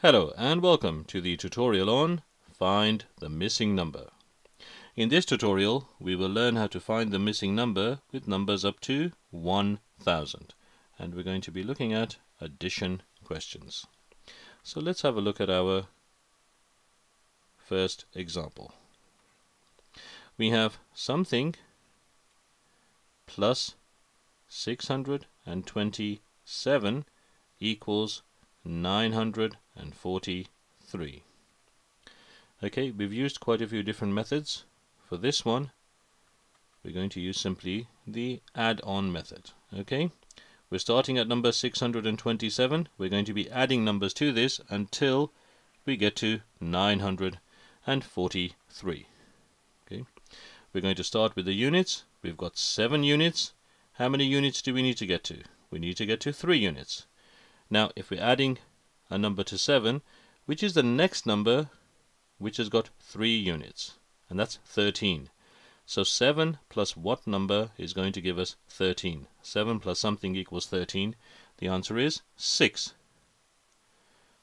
Hello and welcome to the tutorial on Find the Missing Number. In this tutorial we will learn how to find the missing number with numbers up to 1000 and we're going to be looking at addition questions. So let's have a look at our first example. We have something plus 627 equals 943. Okay, we've used quite a few different methods. For this one, we're going to use simply the add-on method. Okay, we're starting at number 627. We're going to be adding numbers to this until we get to 943. Okay, we're going to start with the units. We've got seven units. How many units do we need to get to? We need to get to three units. Now, if we're adding a number to 7, which is the next number which has got 3 units? And that's 13. So 7 plus what number is going to give us 13? 7 plus something equals 13. The answer is 6.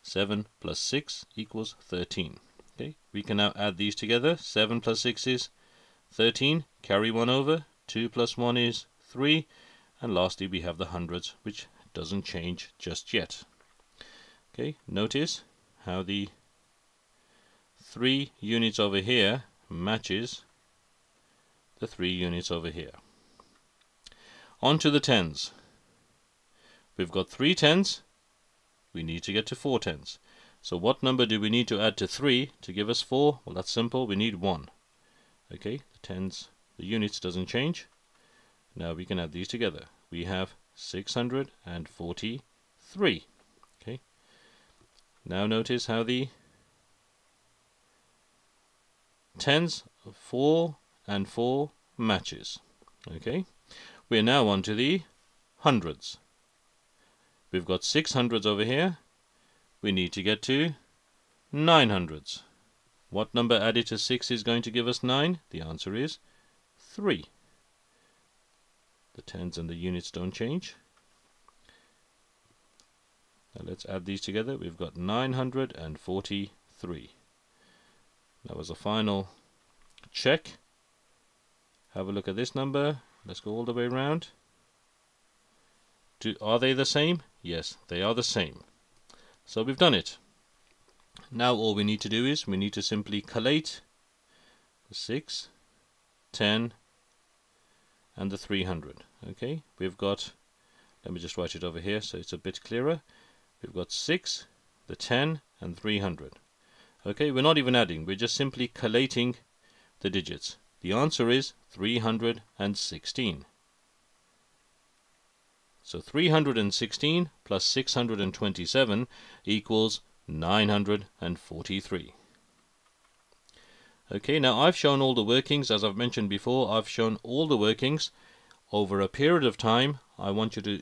7 plus 6 equals 13. Okay, we can now add these together. 7 plus 6 is 13. Carry 1 over. 2 plus 1 is 3. And lastly, we have the hundreds, which doesn't change just yet. Okay, notice how the three units over here matches the three units over here. On to the tens. We've got three tens. We need to get to four tens. So what number do we need to add to 3 to give us 4? Well, that's simple. We need 1. Okay, the tens, the units doesn't change. Now we can add these together. We have 643. Now notice how the tens, 4 and 4 matches. Okay. We're now on to the hundreds. We've got six hundreds over here. We need to get to nine hundreds. What number added to 6 is going to give us 9? The answer is 3. The tens and the units don't change. Now let's add these together. We've got 943. That was a final check. Have a look at this number. Let's go all the way around. Do, are they the same? Yes, they are the same. So we've done it. Now all we need to do is we need to simply collate the 6, 10, and the 300. Okay, we've got, let me just write it over here so it's a bit clearer. We've got 6, the 10, and 300. Okay, we're not even adding, we're just simply collating the digits. The answer is 316. So 316 plus 627 equals 943. Okay, now I've shown all the workings, as I've mentioned before, I've shown all the workings. Over a period of time, I want you to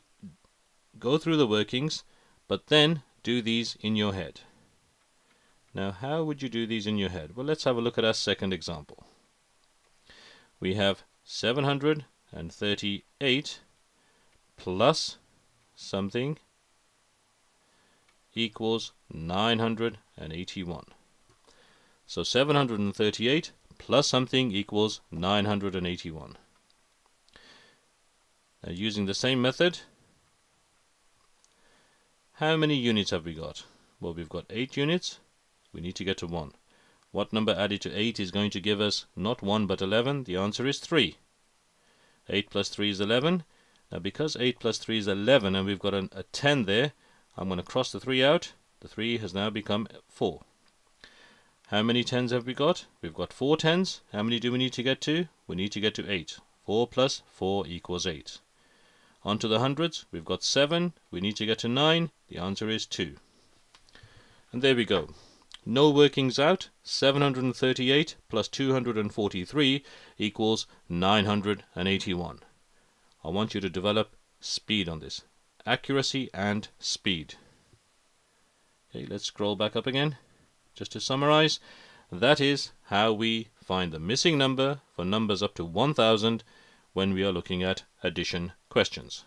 go through the workings, but then do these in your head. Now, how would you do these in your head? Well, let's have a look at our second example. We have 738 plus something equals 981. So 738 plus something equals 981. Now using the same method, how many units have we got? Well, we've got 8 units. We need to get to 1. What number added to 8 is going to give us not 1 but 11? The answer is 3. 8 plus 3 is 11. Now because 8 plus 3 is 11 and we've got an, a 10 there, I'm going to cross the 3 out. The 3 has now become 4. How many tens have we got? We've got four tens. How many do we need to get to? We need to get to 8. 4 plus 4 equals 8. On to the hundreds. We've got 7. We need to get to 9. The answer is 2. And there we go. No workings out. 738 plus 243 equals 981. I want you to develop speed on this. Accuracy and speed. Okay, let's scroll back up again. Just to summarize, that is how we find the missing number for numbers up to 1000 when we are looking at addition questions.